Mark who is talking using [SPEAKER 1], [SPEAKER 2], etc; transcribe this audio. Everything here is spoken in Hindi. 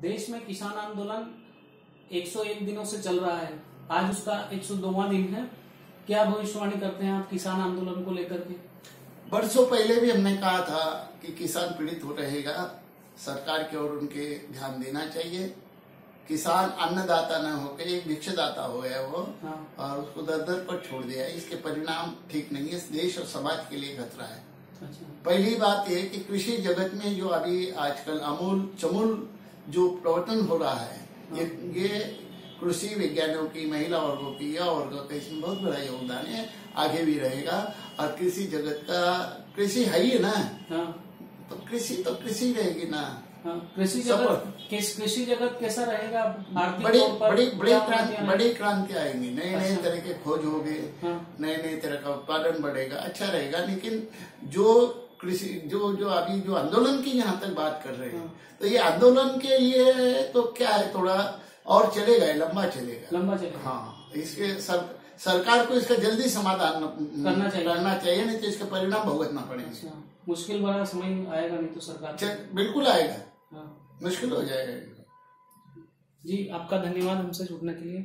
[SPEAKER 1] देश में किसान आंदोलन 101 दिनों से चल रहा है। आज उसका 102वां दिन है। क्या भविष्यवाणी करते हैं आप किसान आंदोलन को लेकर के?
[SPEAKER 2] बरसों पहले भी हमने कहा था कि किसान पीड़ित हो रहेगा। सरकार की ओर उनके ध्यान देना चाहिए। किसान अन्नदाता न होकर एक भिक्षदाता हो गया वो
[SPEAKER 1] हाँ।
[SPEAKER 2] और उसको दर दर पर छोड़ दिया इसके परिणाम ठीक नहीं है। देश और समाज के लिए खतरा है।
[SPEAKER 1] अच्छा।
[SPEAKER 2] पहली बात यह कि कृषि जगत में जो अभी आजकल अमूल चमूल जो प्रवर्तन हो रहा है ये, ये कृषि विज्ञानियों की महिला वर्गों की या वर्गों का इसमें बहुत बड़ा योगदान है आगे भी रहेगा। और कृषि जगत का कृषि है ही ना।
[SPEAKER 1] हाँ।
[SPEAKER 2] तो कृषि तो कृषि रहेगी ना।
[SPEAKER 1] हाँ कृषि जगत किस कृषि जगत कैसा रहेगा?
[SPEAKER 2] बड़ी बड़ी बड़ी क्रांति बड़ी क्रांति आएँगी। नए नए
[SPEAKER 1] अच्छा।
[SPEAKER 2] तरह के खोज होंगे
[SPEAKER 1] हाँ।
[SPEAKER 2] नए नए तरह का उत्पादन बढ़ेगा अच्छा रहेगा। लेकिन जो कृषि जो जो अभी जो आंदोलन की यहाँ तक बात कर रहे हैं।
[SPEAKER 1] हाँ।
[SPEAKER 2] तो ये आंदोलन के लिए तो क्या है? थोड़ा और चलेगा लंबा चलेगा।
[SPEAKER 1] लंबा चलेगा।
[SPEAKER 2] हाँ इसके सर, सरकार को इसका जल्दी समाधान
[SPEAKER 1] करना चाहिए।
[SPEAKER 2] करना चाहिए नहीं तो इसके परिणाम भुगतना पड़ेगा।
[SPEAKER 1] अच्छा मुश्किल भरा समय आएगा नहीं तो सरकार
[SPEAKER 2] बिल्कुल आएगा।
[SPEAKER 1] हाँ।
[SPEAKER 2] मुश्किल हो जाएगा।
[SPEAKER 1] जी आपका धन्यवाद हमसे जुड़ने के लिए।